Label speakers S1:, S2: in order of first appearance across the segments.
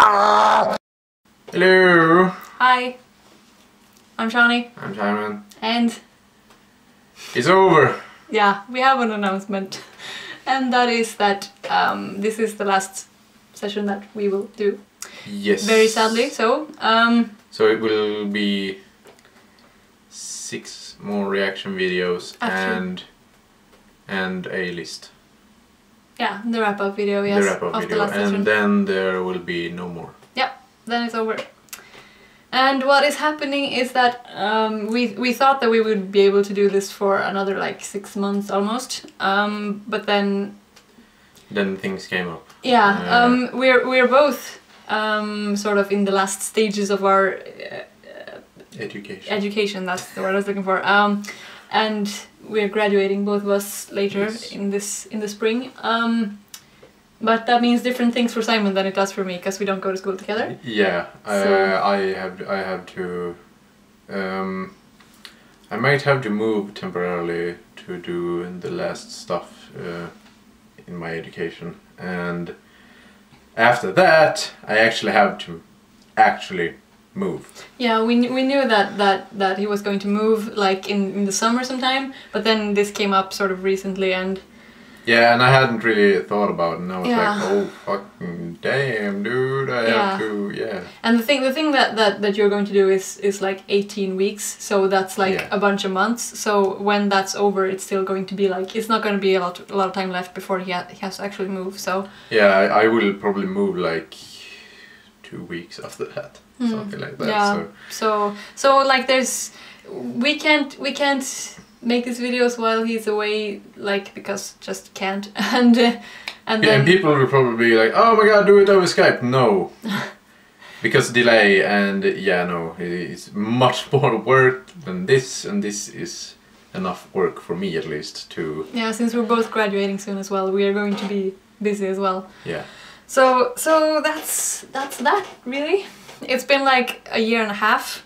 S1: Hello.
S2: Hi, I'm Shawnee,
S1: I'm Simon.
S2: and
S1: It's over.
S2: yeah, we have an announcement, and that is that um, this is the last session that we will do.
S1: Yes.
S2: Very sadly, so um,
S1: So it will be six more reaction videos and and a list.
S2: Yeah, the wrap up video, yes,
S1: the wrap up
S2: of the
S1: video,
S2: last session.
S1: and then there will be no more.
S2: Yeah, then it's over. And what is happening is that um, we we thought that we would be able to do this for another like six months almost, um, but then
S1: Then things came up.
S2: yeah,
S1: Yeah.
S2: um, we're we're both um, sort of in the last stages of our uh,
S1: Education.
S2: education. That's the word I was looking for. Um, and we're graduating, both of us, later
S1: Yes.
S2: in this in the spring. Um, but that means different things for Simon than it does for me because we don't go to school together.
S1: Yeah,
S2: So-
S1: uh, I have I have to. Um, I might have to move temporarily to do the last stuff uh, in my education, and after that, I actually have to actually move.
S2: Yeah, we, we knew that, that that he was going to move like in, in the summer sometime, but then this came up sort of recently, and
S1: Yeah, and I hadn't really thought about it, and I was
S2: Yeah.
S1: like, oh fucking damn, dude, I
S2: Yeah.
S1: have to, yeah.
S2: and the thing the thing that, that, that you're going to do is is like 18 weeks, so that's like
S1: Yeah.
S2: a bunch of months. So when that's over, it's still going to be like it's not going to be a lot a lot of time left before he, ha- he has to actually move. So
S1: Yeah, I, I will probably move like two weeks after that,
S2: Hmm.
S1: something like that.
S2: Yeah.
S1: So.
S2: so so like there's we can't we can't make these videos while he's away like because just can't and uh, and
S1: Yeah,
S2: then
S1: and people will probably be like, "Oh my god, do it over Skype." No, because delay and yeah, no, it's much more work than this, and this is enough work for me at least to
S2: yeah since we're both graduating soon as well we are going to be busy as well
S1: yeah.
S2: so so that's that's that really it's been like a year and a half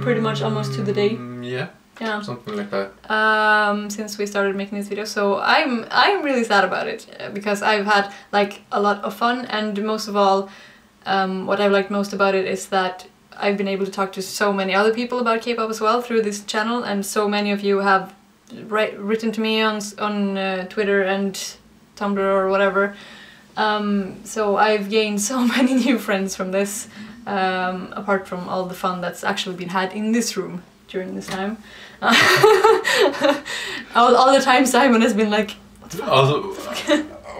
S2: Pretty much almost to the day.
S1: Mm, Yeah,
S2: yeah.
S1: Something like that.
S2: um since we started making this video. So i'm i'm really sad about it uh, because i've had like a lot of fun. And most of all um, what i've liked most about it is that i've been able to talk to so many other people about k-pop as well through this channel. And so many of you have write, written to me on on uh, twitter and tumblr or whatever. Um, so i've gained so many new friends from this um, apart from all the fun that's actually been had in this room during this time all, all the time Simon has been like,
S1: Also,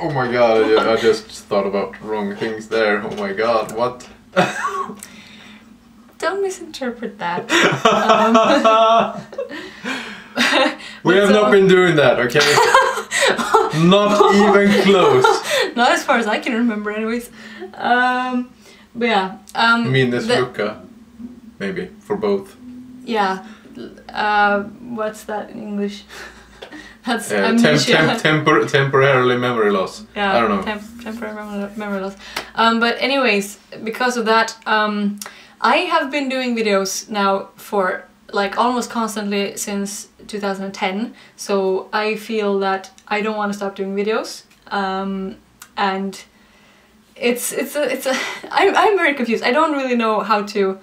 S1: oh my god, I, I just thought about wrong things there. Oh my god, what?
S2: don't misinterpret that. Um,
S1: we have
S2: so-
S1: not been doing that, okay? not even close.
S2: Not as far as I can remember, anyways. Um, but yeah. Um,
S1: I mean, this
S2: the-
S1: Luca, maybe for both.
S2: Yeah. Uh, what's that in English? That's
S1: Uh, temp,
S2: amnesia.
S1: temp, tempor- temporarily memory loss.
S2: Yeah,
S1: I don't know.
S2: Temp- temporary memory, memory loss. Um, but anyways, because of that, um, I have been doing videos now for like almost constantly since 2010. So I feel that I don't want to stop doing videos. Um, and it's it's a it's a I'm I'm very confused. I don't really know how to.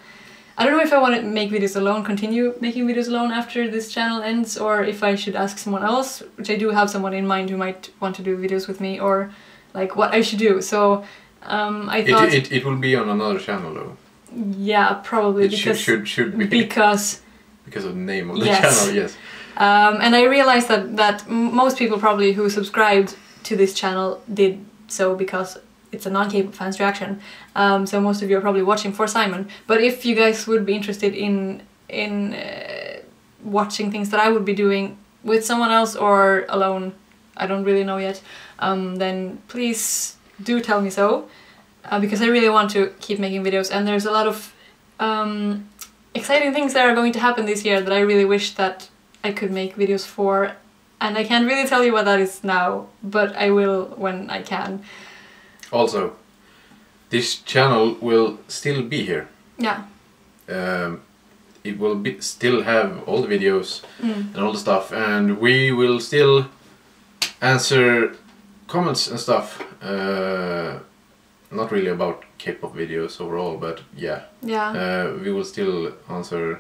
S2: I don't know if I want to make videos alone, continue making videos alone after this channel ends, or if I should ask someone else, which I do have someone in mind who might want to do videos with me, or like what I should do. So um, I thought,
S1: it, it will be on another channel though.
S2: yeah, probably
S1: It should,
S2: because
S1: should, should be.
S2: because
S1: because of the name of the
S2: Yes.
S1: channel, yes.
S2: Um, and I realized that, that most people probably who subscribed to this channel did so because it's a non-K-pop fans reaction. Um, so most of you are probably watching for Simon. But if you guys would be interested in in uh, watching things that I would be doing with someone else or alone, I don't really know yet, um, then please do tell me so. Uh, because I really want to keep making videos and there's a lot of um, exciting things that are going to happen this year that I really wish that I could make videos for and I can't really tell you what that is now, but I will when I can.
S1: Also, this channel will still be here.
S2: Yeah.
S1: Um, it will be, still have all the videos
S2: Mm.
S1: and all the stuff, and we will still answer comments and stuff. Uh, not really about K-pop videos overall, but yeah,
S2: Yeah.
S1: uh, we will still answer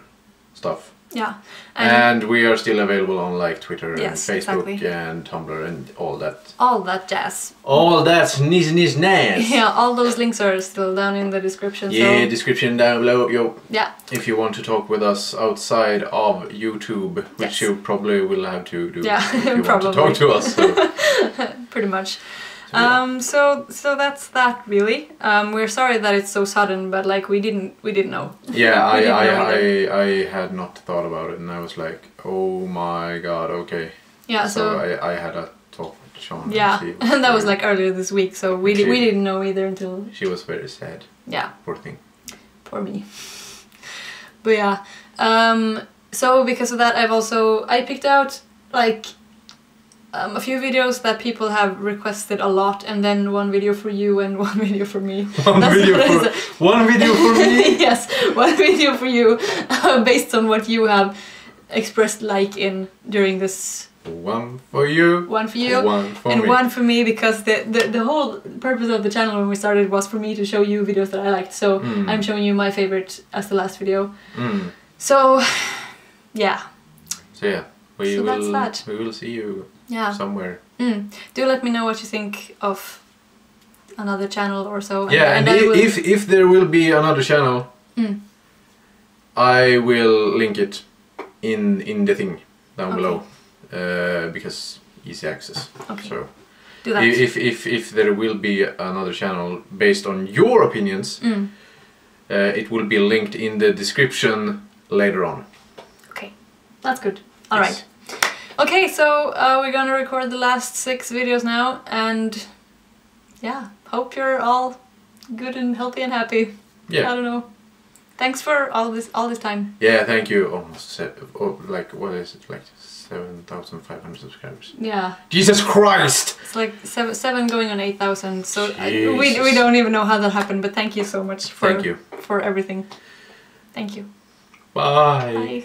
S1: stuff.
S2: yeah.
S1: And, we are still available on like Twitter
S2: Yes,
S1: and Facebook
S2: exactly.
S1: and Tumblr and all that.
S2: all that jazz.
S1: All that nice nice nice.
S2: Yeah, all those links are still down in the description.
S1: Yeah,
S2: So
S1: description down below. Yo,
S2: yeah,
S1: if you want to talk with us outside of YouTube,
S2: Yes.
S1: which you probably will have to do
S2: Yeah,
S1: if you want to
S2: probably.
S1: talk to us. So,
S2: pretty much.
S1: So.
S2: Um, so so that's that really. Um, we're sorry that it's so sudden, but like we didn't we didn't know.
S1: yeah, I, I,
S2: know
S1: I, I had not thought about it, and I was like, oh my god, okay.
S2: Yeah,
S1: so
S2: so,
S1: I, I had a talk with Sean. and
S2: yeah, and that was like earlier this week. So we di- we didn't know either until
S1: She was very sad.
S2: yeah,
S1: Poor thing.
S2: poor me. But yeah, um, so because of that, I've also I picked out like um, a few videos that people have requested a lot, and then one video for you and one video for me.
S1: One
S2: That's
S1: video for one video for me.
S2: yes, one video for you, uh, based on what you have expressed like in during this
S1: One for you.
S2: one for you.
S1: One for
S2: and
S1: me.
S2: one for me because the, the the whole purpose of the channel when we started was for me to show you videos that I liked. So
S1: Mm.
S2: I'm showing you my favorite as the last video.
S1: Mm.
S2: So yeah,
S1: So yeah, we
S2: So
S1: will.
S2: that's that.
S1: We will see you
S2: yeah.
S1: somewhere.
S2: Mm. Do let me know what you think of another channel or so.
S1: yeah, and,
S2: I
S1: i-
S2: will-
S1: if if there will be another channel,
S2: Mm.
S1: I will link it in in the thing down
S2: Okay.
S1: below, uh, because easy access.
S2: Okay.
S1: So
S2: do that.
S1: if if if there will be another channel based on your opinions,
S2: Mm.
S1: uh, it will be linked in the description later on.
S2: Okay, that's good. All
S1: Yes.
S2: right. Okay, so uh, we're gonna record the last six videos now, and yeah, hope you're all good and healthy and happy.
S1: Yeah.
S2: I don't know. Thanks for all this all this time.
S1: Yeah. Thank you. Almost se- oh, like what is it like seven thousand five hundred subscribers.
S2: Yeah,
S1: Jesus Christ!
S2: it's like seven, seven going on eight thousand. So I, we we don't even know how that happened, but thank you so much for
S1: Thank you.
S2: for everything. Thank you.
S1: Bye.
S2: Bye.